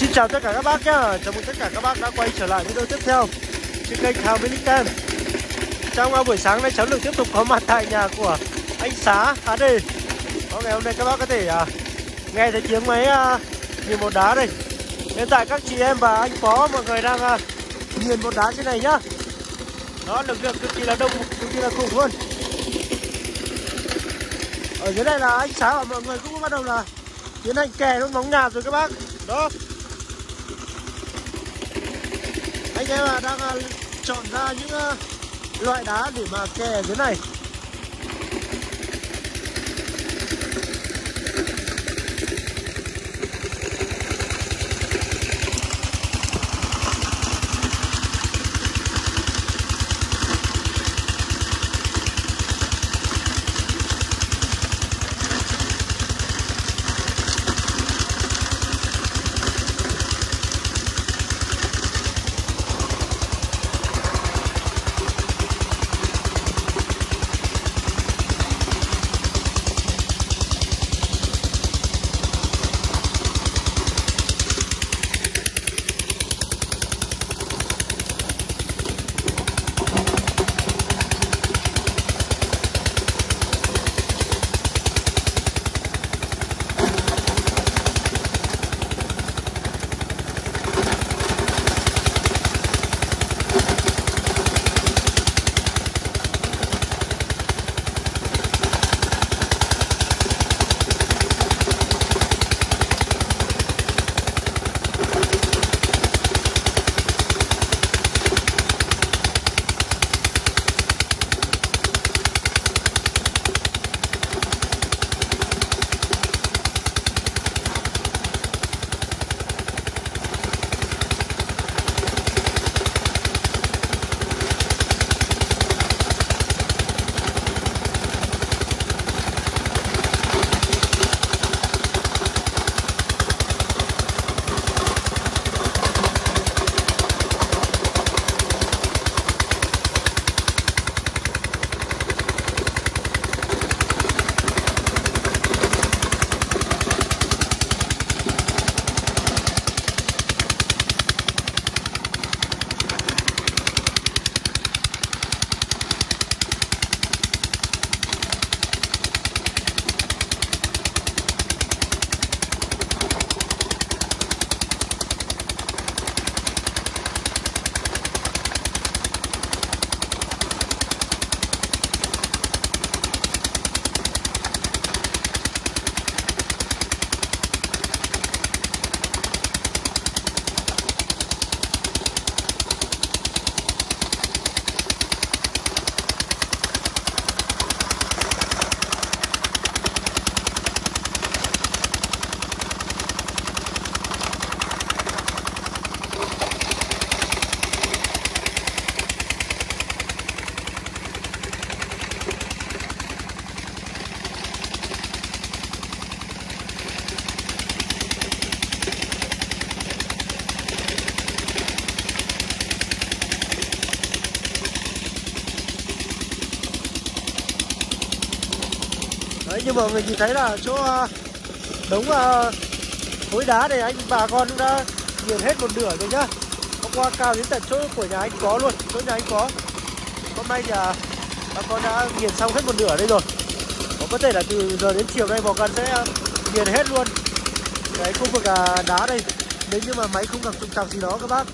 Xin chào tất cả các bác nhá. Chào mừng tất cả các bác đã quay trở lại video tiếp theo Trên kênh Hào Militan Trong à, buổi sáng nay cháu được tiếp tục có mặt tại nhà của anh Xá HD Có ngày hôm nay các bác có thể à, nghe thấy tiếng máy à, nghiền bột đá đây Hiện tại các chị em và anh Phó mọi người đang à, nghiền bột đá trên này nhá. Đó lực lượng cực kỳ là đông, cực kỳ là khủng luôn. Ở dưới đây là anh Xá và mọi người cũng bắt đầu là tiến hành kè nó móng nhà rồi các bác. Đó. Anh em đang à, chọn ra những à, loại đá để mà kè ở dưới này. Mọi người nhìn thấy là chỗ ờ, đống ờ, khối đá này anh bà con cũng đã nghiền hết một nửa rồi nhá. Hôm qua cao đến tận chỗ của nhà anh có luôn, chỗ nhà anh có. Hôm nay thì ờ, bà con đã nghiền xong hết một nửa đây rồi. Có có thể là từ giờ đến chiều nay bà con sẽ nghiền hết luôn. Cái khu vực đá đây. Nếu như mà máy không gặp trục trặc gì đó các bác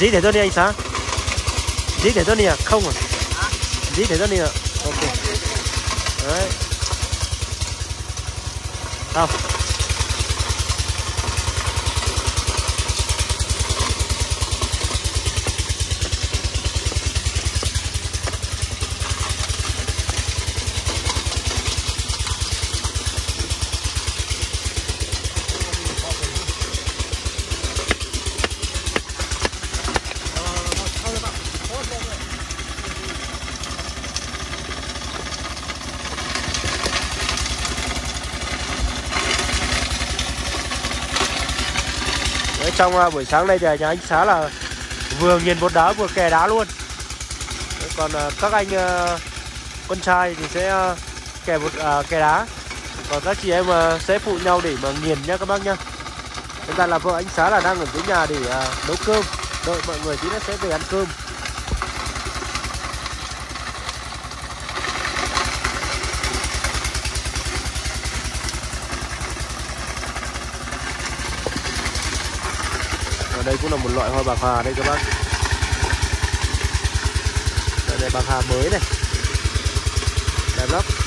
dí để tôi đi, anh sáng. Dí để tôi đi à? Không à? Dí để tôi đi à? Ok. Đấy. Không Đấy, trong à, buổi sáng nay thì nhà anh xá là vừa nghiền bột đá vừa kè đá luôn. Còn à, các anh à, con trai thì sẽ kè bột à, kè đá. Còn các chị em sẽ phụ nhau để mà nghiền nhá các bác nhá. Hiện tại là vợ anh xá là đang ở dưới nhà để nấu cơm. Đợi mọi người tí nữa sẽ về ăn cơm. Ở đây cũng là một loại hoa bạc hà đây các bác. Đây đây bạc hà mới này. Đẹp lắm.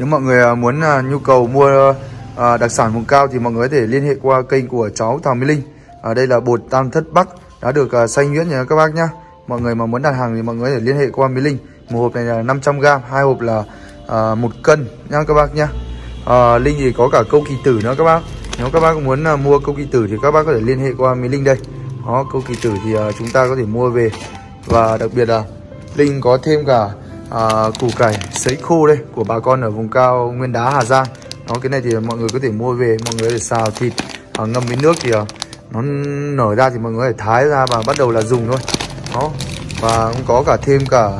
Nếu mọi người à, muốn à, nhu cầu mua à, đặc sản vùng cao thì mọi người có thể liên hệ qua kênh của cháu Thảo Mỹ Linh. Ở đây là bột tam thất bắc đã được xay nhuyễn nhé các bác nhá. Mọi người mà muốn đặt hàng thì mọi người có thể liên hệ qua Mỹ Linh. Một hộp này là 500g hai hộp là một cân nhá các bác nhá. À, Linh thì có cả câu kỳ tử nữa các bác. Nếu các bác muốn mua câu kỳ tử thì các bác có thể liên hệ qua Mỹ Linh đây. Đó câu kỳ tử thì chúng ta có thể mua về. Và đặc biệt là Linh có thêm cả à, củ cải sấy khô đây của bà con ở vùng cao Nguyên Đá Hà Giang. Nó cái này thì mọi người có thể mua về mọi người để xào thịt à, ngâm với nước thì à, nó nở ra thì mọi người phải thái ra và bắt đầu là dùng thôi. Đó và cũng có cả thêm cả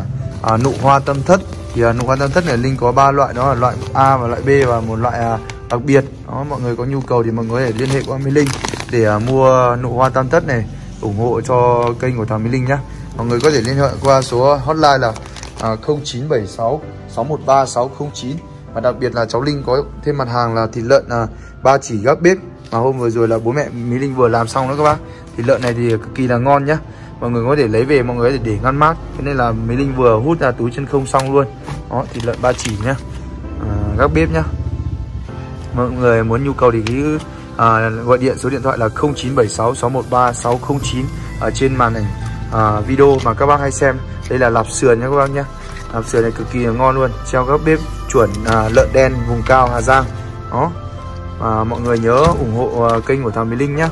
à, nụ hoa tâm thất. Thì à, nụ hoa tâm thất này linh có ba loại đó là loại A và loại B và một loại à, đặc biệt. Đó mọi người có nhu cầu thì mọi người để liên hệ qua Mỹ Linh để à, mua nụ hoa tam thất này ủng hộ cho kênh của thằng Mỹ Linh nhá. Mọi người có thể liên hệ qua số hotline là à, 0976 613 609 và đặc biệt là cháu Linh có thêm mặt hàng là thịt lợn à, ba chỉ gác bếp. Mà hôm vừa rồi là bố mẹ Mỹ Linh vừa làm xong đó các bác. Thịt lợn này thì cực kỳ là ngon nhá. Mọi người có thể lấy về mọi người có thể để ngăn mát. Thế nên là Mỹ Linh vừa hút ra túi chân không xong luôn. Đó thịt lợn ba chỉ nhá. À, gác bếp nhá. Mọi người muốn nhu cầu thì cứ à, gọi điện số điện thoại là 0976 613 609 ở trên màn ảnh à, video mà các bác hay xem đây là lạp sườn nhé các bác nhá. Lạp sườn này cực kỳ là ngon luôn. Treo các bếp chuẩn à, lợn đen vùng cao Hà Giang. Đó. Và mọi người nhớ ủng hộ à, kênh của thằng Mỹ Linh nhé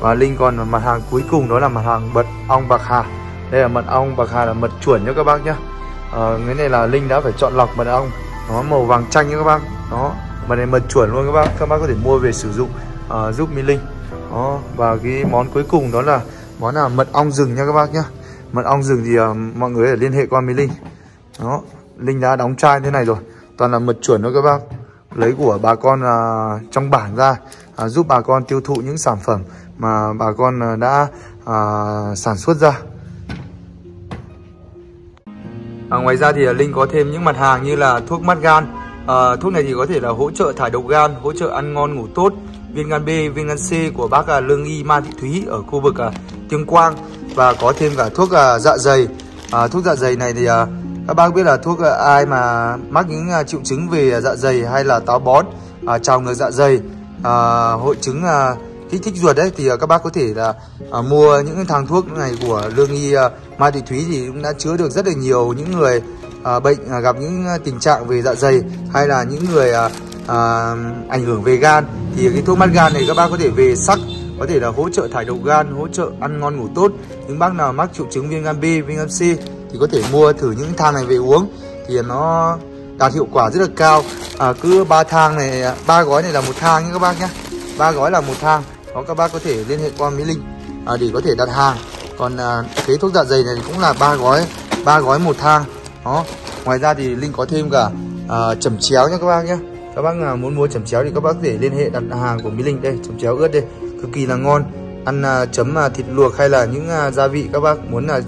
và Linh còn mặt hàng cuối cùng đó là mặt hàng mật ong bạc hà. Đây là mật ong bạc hà là mật chuẩn nhé các bác nhá. À, cái này là Linh đã phải chọn lọc mật ong. Nó màu vàng chanh nhé các bác. Đó. Mật này mật chuẩn luôn các bác. Các bác có thể mua về sử dụng à, giúp Mỹ Linh. Đó. Và cái món cuối cùng đó là món là mật ong rừng nha các bác nhá mật ong rừng thì uh, mọi người liên hệ qua Mi Linh. Đó Linh đã đóng chai thế này rồi. Toàn là mật chuẩn thôi các bác. Lấy của bà con uh, trong bản ra uh, giúp bà con tiêu thụ những sản phẩm mà bà con uh, đã uh, sản xuất ra. À, Ngoài ra thì Linh có thêm những mặt hàng như là thuốc mắt gan. À, Thuốc này thì có thể là hỗ trợ thải độc gan, hỗ trợ ăn ngon ngủ tốt. Viên gan B, viên gan C của bác à, Lương Y Ma Thị Thúy ở khu vực à, Tương Quang. Và có thêm cả thuốc à, dạ dày. À, Thuốc dạ dày này thì à, các bác biết là thuốc à, ai mà mắc những à, triệu chứng về à, dạ dày hay là táo bón à, trào ngược dạ dày à, hội chứng à, kích thích ruột đấy thì à, các bác có thể là à, mua những thang thuốc này của lương y à, mai thị thúy thì cũng đã chứa được rất là nhiều những người à, bệnh à, gặp những à, tình trạng về dạ dày hay là những người à, à, ảnh hưởng về gan. Thì cái thuốc mát gan này các bác có thể về sắc có thể là hỗ trợ thải độc gan hỗ trợ ăn ngon ngủ tốt. Những bác nào mắc triệu chứng viêm gan B viêm gan C thì có thể mua thử những thang này về uống. Thì nó đạt hiệu quả rất là cao. À, cứ ba thang này ba gói này là một thang nhé các bác nhé. Ba gói là một thang. Đó các bác có thể liên hệ qua Mỹ Linh à, để có thể đặt hàng. Còn à, cái thuốc dạ dày này cũng là ba gói ba gói một thang. Đó ngoài ra thì Linh có thêm cả à, chẩm chéo nhé các bác nhé. Các bác nào muốn mua chẩm chéo thì các bác có thể liên hệ đặt hàng của Mỹ Linh đây chẩm chéo ướt đây cực kỳ là ngon. Ăn à, chấm à, thịt luộc hay là những à, gia vị các bác muốn là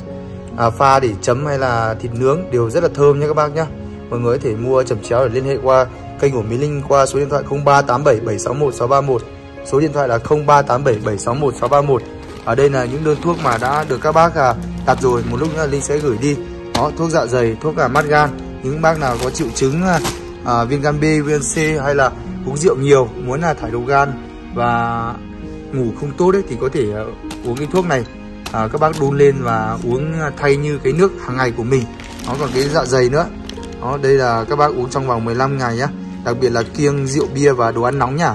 à, pha để chấm hay là thịt nướng đều rất là thơm nha các bác nhé. Mọi người có thể mua chẩm chéo để liên hệ qua kênh của Mỹ Linh qua số điện thoại 0387 761 631 Số điện thoại là 0387761631 Ở đây là những đơn thuốc mà đã được các bác à, đặt rồi Một lúc nữa Linh sẽ gửi đi. Đó, thuốc dạ dày, thuốc à, mắt gan. Những bác nào có triệu chứng à, à, viêm gan B, viêm C hay là uống rượu nhiều Muốn là thải độc gan và ngủ không tốt đấy Thì có thể uh, uống cái thuốc này. À, Các bác đun lên và uống à, thay như cái nước hàng ngày của mình. Nó còn cái dạ dày nữa. Đó, đây là các bác uống trong vòng 15 ngày nhé Đặc biệt là kiêng rượu bia và đồ ăn nóng nhá.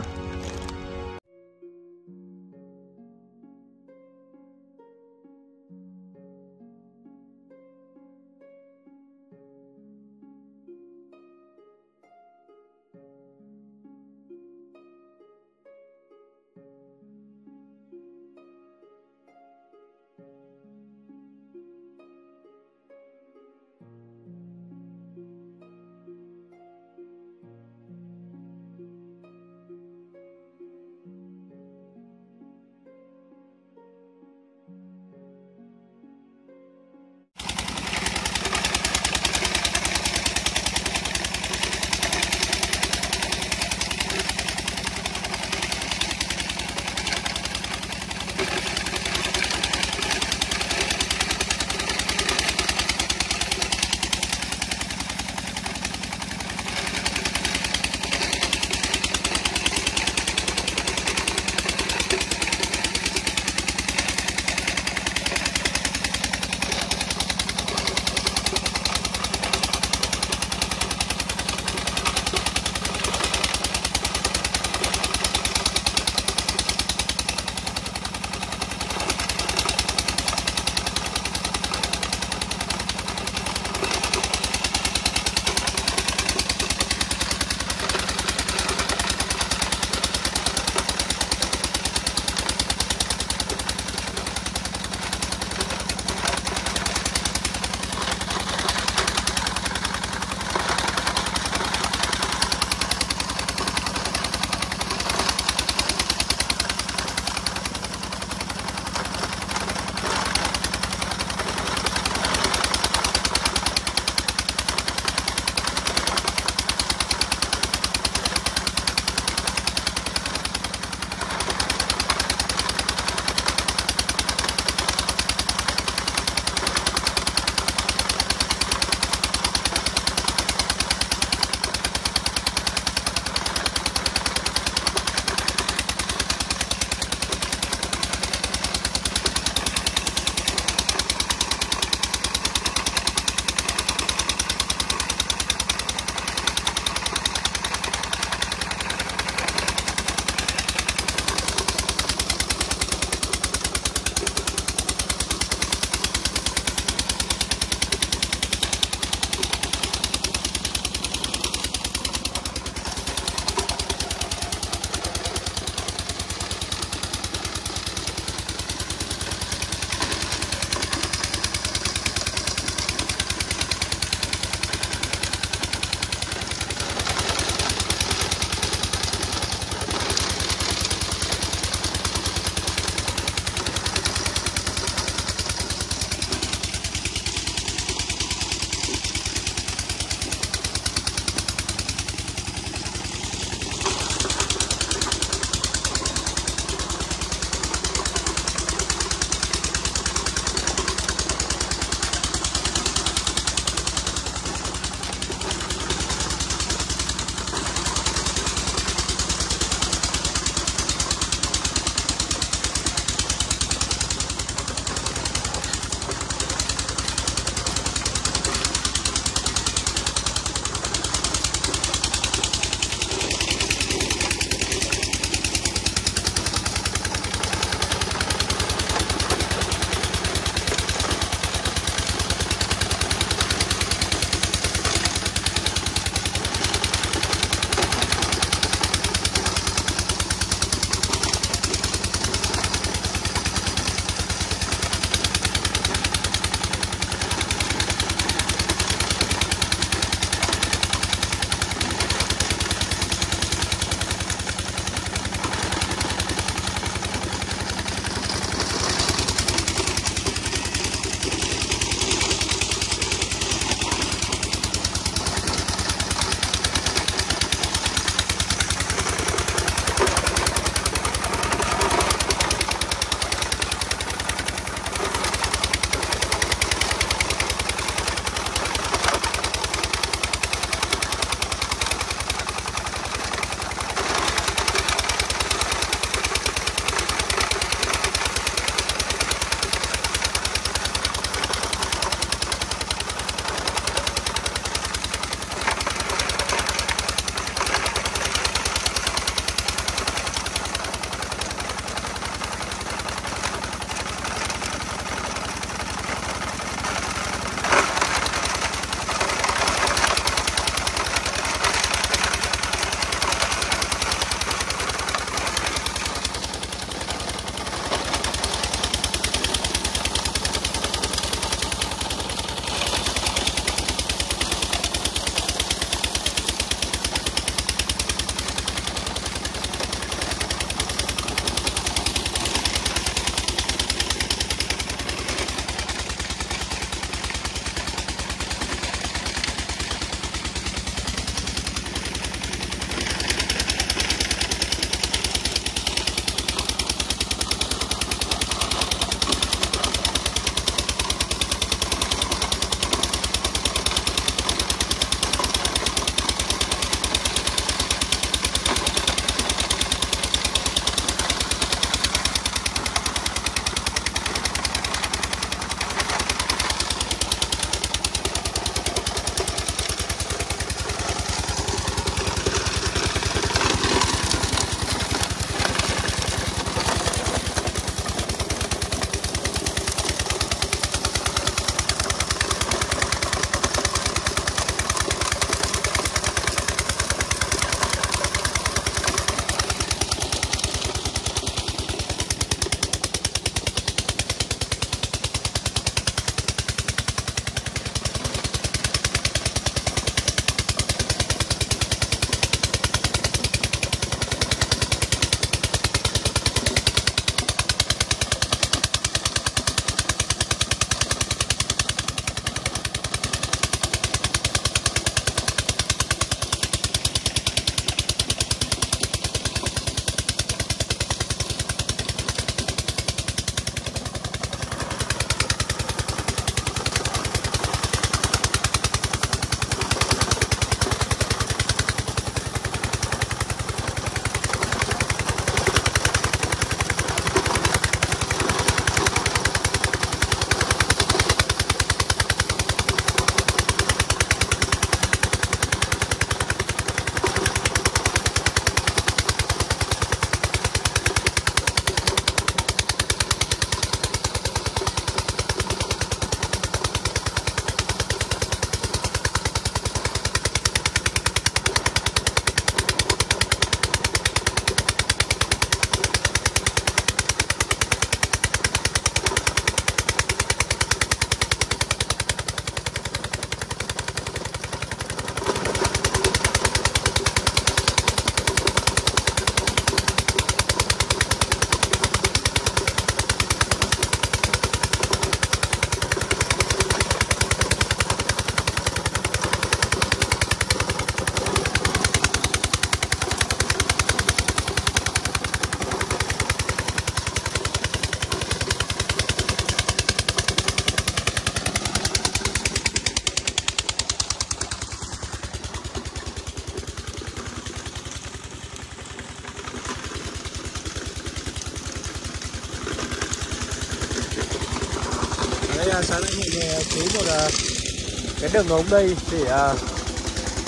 Đường ống đây để à,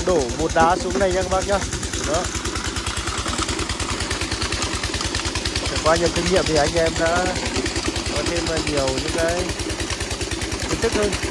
đổ bột đá xuống này nha các bác nhá. Đó. Trải qua nhiều kinh nghiệm thì anh em đã có thêm nhiều những cái kiến thức hơn.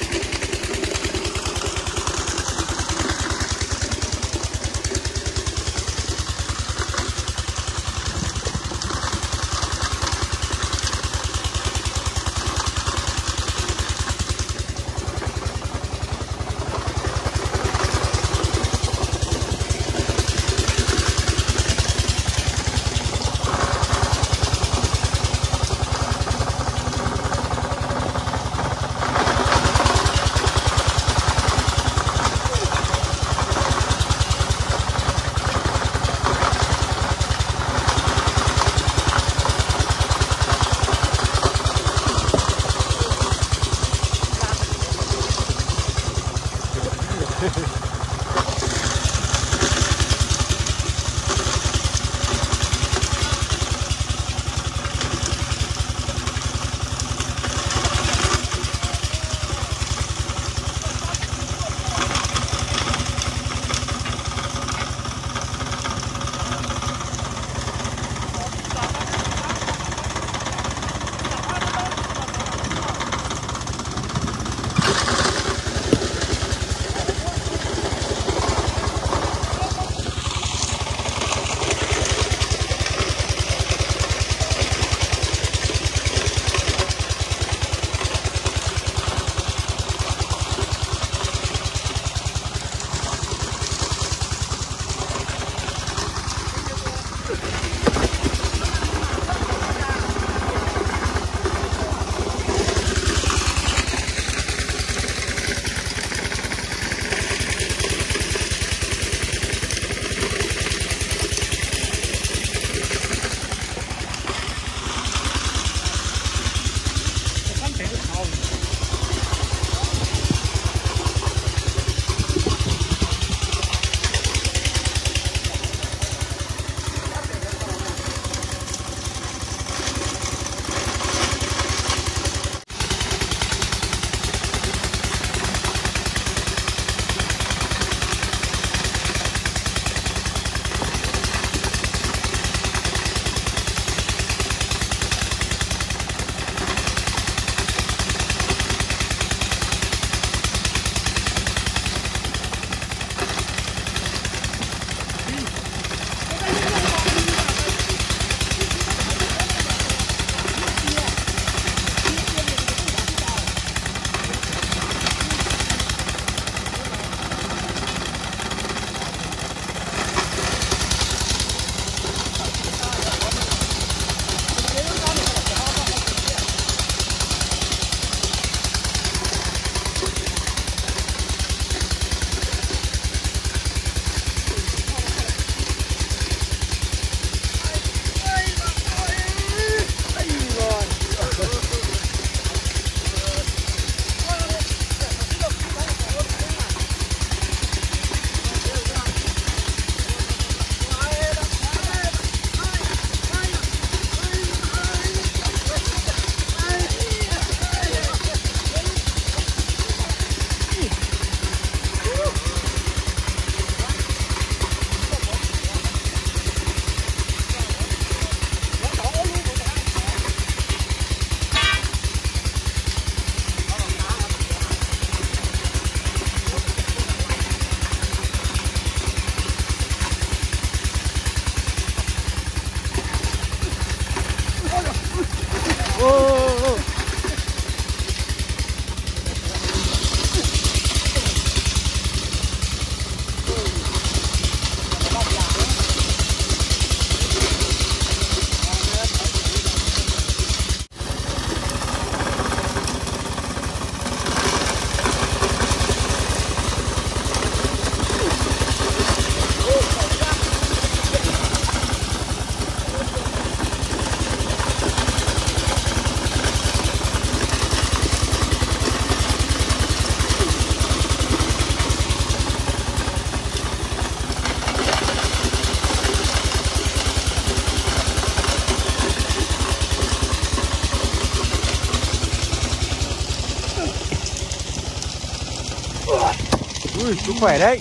Chú khỏe đấy.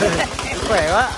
Khỏe quá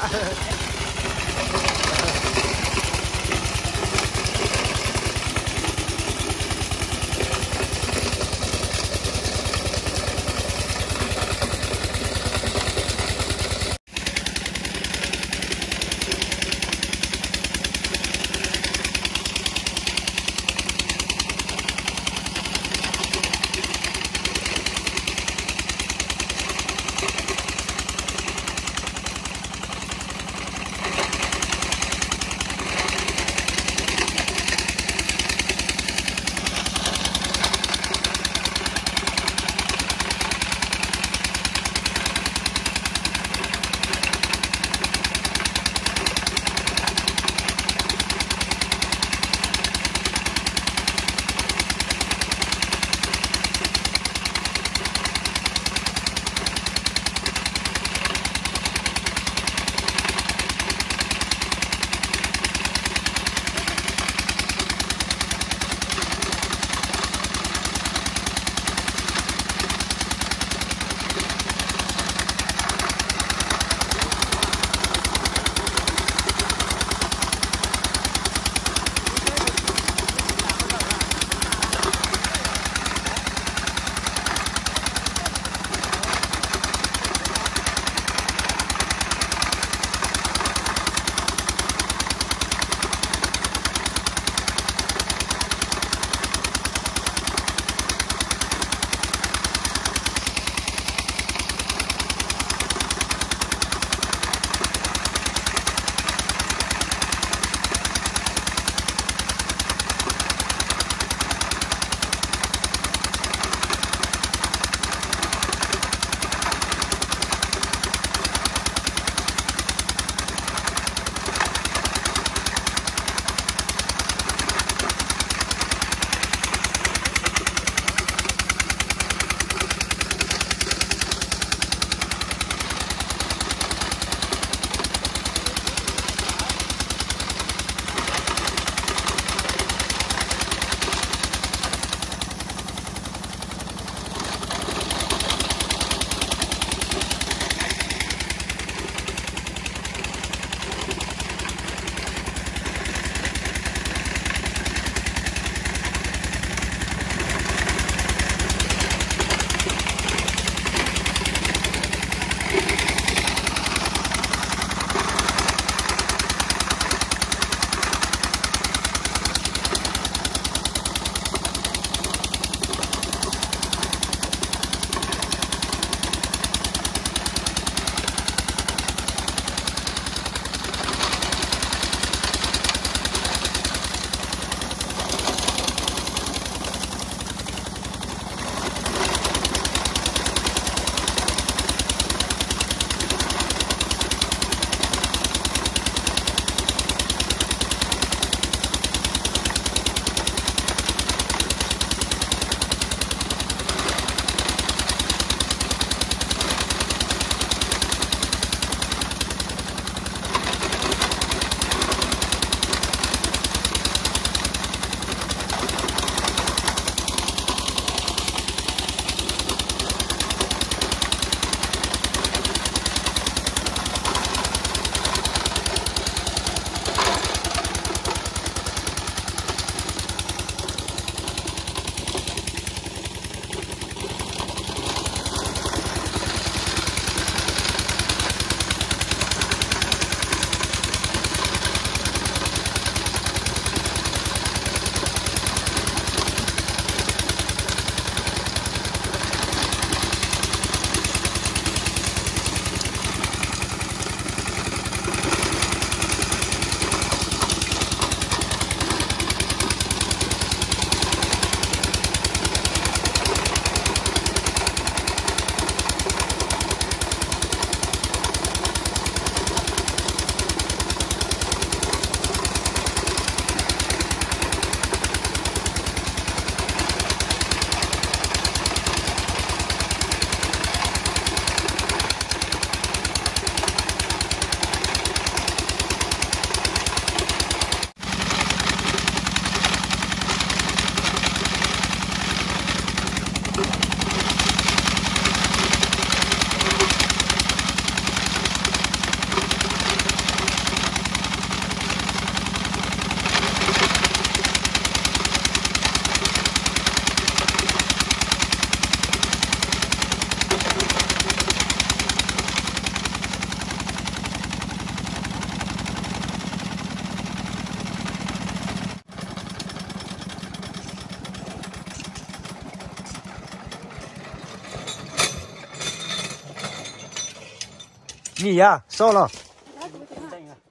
nghỉ à?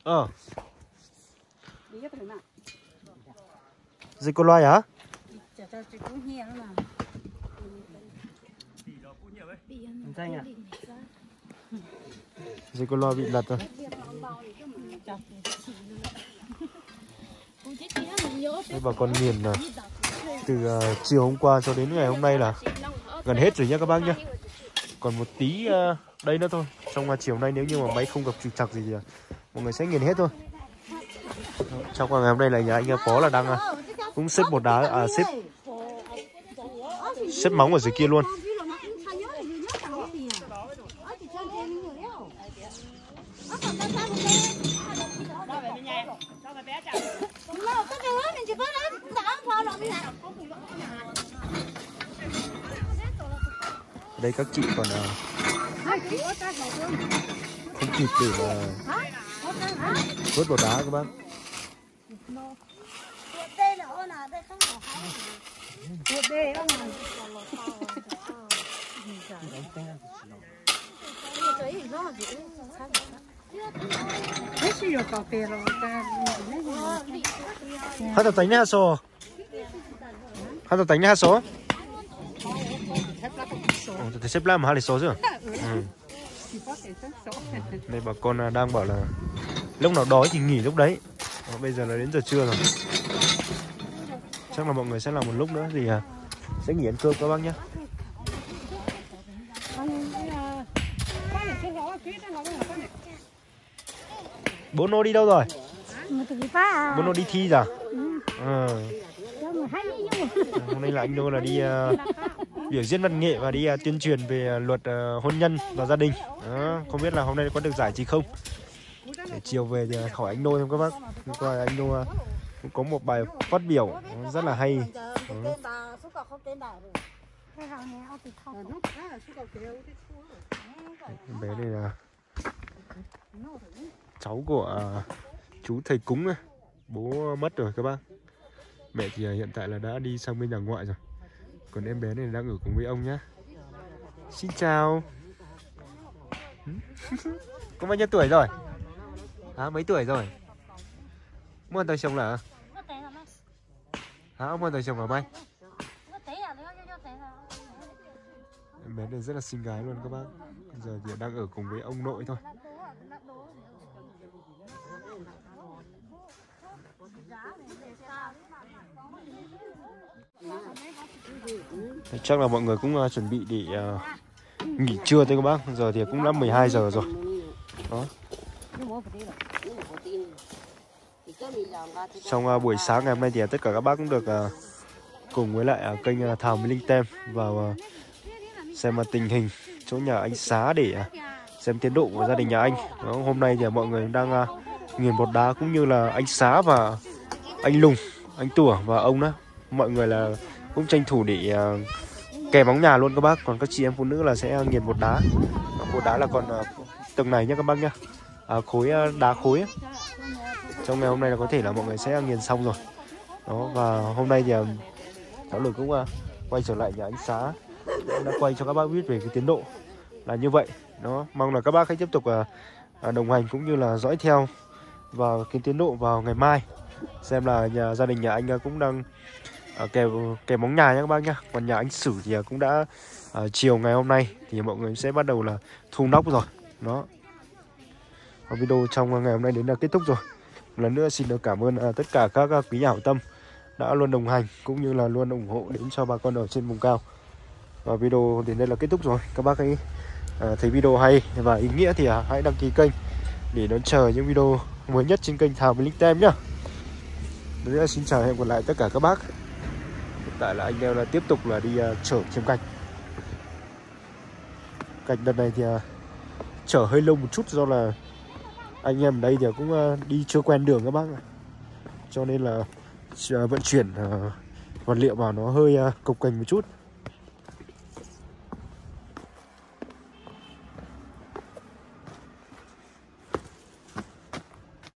ờ. Con hả? Con bị lật rồi. Đây bà con nhìn là từ ờ, chiều hôm qua cho đến ngày hôm nay là gần hết rồi nhá các bác nhá còn một tí uh, đây nữa thôi. Trong là chiều nay nếu như mà máy không gặp trục trặc gì thì ờ, mọi người sẽ nghiền hết thôi. Trong ngày hôm nay là nhà anh ờ, phó là đang uh, cũng xếp bột đá à xếp xếp móng ở dưới kia luôn. Ở đây các chị còn ờ, không kịp để ờ, mà vớt bột đá các bác. Hát tập tánh nha số hát tập tánh nha số Thấy xếp làm mà hai số chứ ừ. đây bà con à, đang bảo là lúc nào đói thì nghỉ lúc đấy. Đó, bây giờ là đến giờ trưa rồi. Chắc là mọi người sẽ làm một lúc nữa thì à, sẽ nghỉ ăn cơm các bác nhé. Bố nô đi đâu rồi? Bố nô đi thi rồi à. hôm nay là anh nô là đi uh, biểu diễn văn nghệ và đi uh, tuyên truyền về à, luật uh, hôn nhân và gia đình. Đó, không biết là hôm nay có được giải gì không? Để chiều về thì hỏi anh nô thêm các bác. Hôm qua anh nô cũng có một bài phát biểu rất là hay. Đó. bé này là cháu của chú thầy cúng này bố mất rồi các bác. Mẹ thì hiện tại là đã đi sang bên nhà ngoại rồi còn em bé này đang ở cùng với ông nhá. Xin chào. Ừ? Có bao nhiêu tuổi rồi? Hả, mấy tuổi rồi? Muốn tàu chồng là hả? Ông muốn tàu chồng là mày? em bé này rất là xinh gái luôn các bác. Giờ thì đang ở cùng với ông nội thôi. Đấy, chắc là mọi người cũng uh, chuẩn bị để uh, nghỉ trưa thôi các bác. Giờ thì cũng đã 12 giờ rồi. Đó. Trong uh, buổi sáng ngày hôm nay thì tất cả các bác cũng được uh, cùng với lại uh, kênh uh, Thảo Mỹ Linh Tem vào uh, xem uh, tình hình chỗ nhà anh Xá để uh, xem tiến độ của gia đình nhà anh. Đó, hôm nay thì mọi người đang uh, nghiền bột đá cũng như là anh Xá và anh Lùng anh Tủa và ông đó. Mọi người là cũng tranh thủ để uh, kè bóng nhà luôn các bác. Còn các chị em phụ nữ là sẽ nghiền bột đá. Bột đá là còn uh, tầng này nhá các bác nhá. À, khối uh, đá khối ấy. trong ngày hôm nay là có thể là mọi người sẽ nghiền xong rồi. Đó và hôm nay thì uh, cháu lực cũng uh, quay trở lại nhà anh xá. Đã quay cho các bác biết về cái tiến độ là như vậy. Đó mong là các bác hãy tiếp tục uh, đồng hành cũng như là dõi theo vào cái tiến độ vào ngày mai. Xem là nhà gia đình nhà anh cũng đang uh, kè kè móng nhà nhá các bác nhá. Còn nhà anh sử thì à, cũng đã uh, chiều ngày hôm nay. Thì mọi người sẽ bắt đầu là thu nóc rồi. Đó. Và video trong ngày hôm nay đến là kết thúc rồi. Một lần nữa xin được cảm ơn uh, tất cả các uh, quý nhà hảo tâm đã luôn đồng hành cũng như là luôn ủng hộ đến cho bà con ở trên vùng cao. Và video đến đây là kết thúc rồi. Các bác ấy uh, thấy video hay và ý nghĩa thì uh, hãy đăng ký kênh để đón chờ những video mới nhất trên kênh Thảo với Linh Tem nhá. Đấy xin chào hẹn gặp lại tất cả các bác. Tại là anh em là tiếp tục là đi uh, chở chiếm canh. Canh đợt này thì uh, chở hơi lâu một chút do là anh em ở đây thì cũng uh, đi chưa quen đường các bác ạ. Cho nên là uh, vận chuyển uh, vật liệu vào nó hơi uh, cục cành một chút